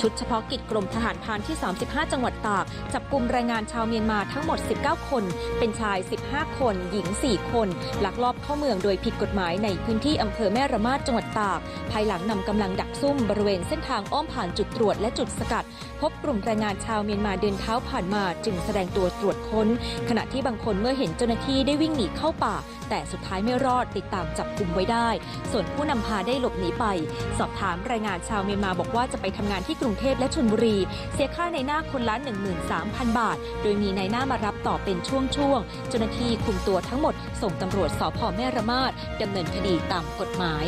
ชุดเฉพาะกิจกรมทหารพานที่ 35 จังหวัดตาก จับกลุ่มแรงงานชาวเมียนมาทั้งหมด 19 คน เป็นชาย 15 คน หญิง 4 คน ลักลอบเข้าเมืองโดยผิดกฎหมายในพื้นที่อำเภอแม่ระมาดจังหวัดตาก ภายหลังนำกำลังดักซุ่มบริเวณเส้นทางอ้อมผ่านจุดตรวจและจุดสกัด พบกลุ่มแรงงานชาวเมียนมาเดินเท้าผ่านมาจึงแสดงตัวตรวจค้น ขณะที่บางคนเมื่อเห็นเจ้าหน้าที่ได้วิ่งหนีเข้าป่าแต่สุดท้ายไม่รอดติดตามจับกลุ่มไว้ได้ ส่วนผู้นำพาได้หลบหนีไป สอบถามแรงงานชาวเมียนมาบอกว่าจะไปทำงานที่กรุงเทพและชลบุรี เสียค่าในหน้าคนละ 13,000 บาท โดยมีในหน้ามารับต่อเป็นช่วงๆเจ้าหน้าที่คุมตัวทั้งหมด ส่งตำรวจสพแม่ระมาดดำเนินคดีตามกฎหมาย